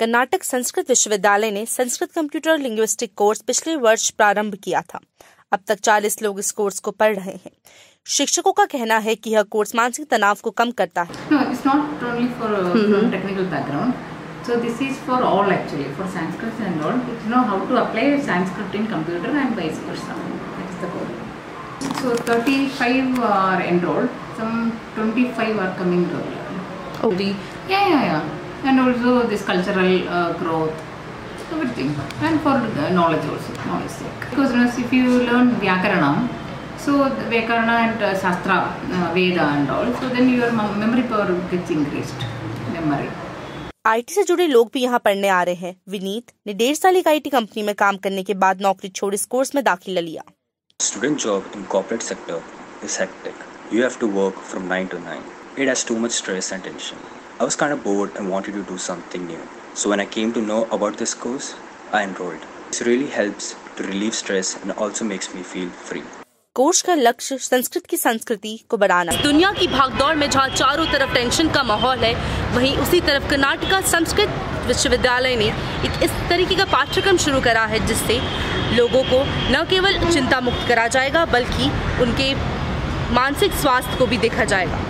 कर्नाटक संस्कृत विश्वविद्यालय ने Sanskrit computer linguistic course पिछले वर्ष प्रारंभ किया था अब तक 40 लोग इस कोर्स को पढ़ रहे हैं शिक्षकों का कहना है कि यह कोर्स मानसिक तनाव को कम करता है No, it's not only for uh, technical background. So this is for all actually, for Sanskrit and all. You know how to apply Sanskrit in computer and vice versa. That is the goal. So 35 are enrolled. Some 25 are coming regular. Oh. The, yeah, yeah, yeah. And also this cultural uh, growth, everything. And for the knowledge also, knowledge sake. Because you know, if you learn Vyakaranam, so the Vyakarana and uh, Shastra, uh, Veda and all, so then your memory power gets increased. Memory. IT से जुड़े लोग भी यहाँ पढ़ने आ रहे हैं विनीत ने डेढ़ साल एक आईटी कंपनी में काम करने के बाद नौकरी छोड़ इस कोर्स में दाखिला लिया Student job in corporate sector is hectic. You have to work from 9 to 9. It has too much stress and tension. I was kind of bored and wanted to do something new. So when I came to know about this course, I enrolled. This really helps to relieve stress and also makes me feel free. Course का लक्ष्य संस्कृत की संस्कृति को बढ़ाना दुनिया की भागदौड़ में जहाँ चारों तरफ़ टेंशन का माहौल है वहीं उसी तरफ़ कर्नाटका संस्कृत विश्वविद्यालय ने एक इस तरीके का पाठ्यक्रम शुरू करा है जिससे लोगों को न केवल चिंता मुक्त करा जाएगा बल्कि उनके मानसिक स्वास्थ्य को भी देखा जाएगा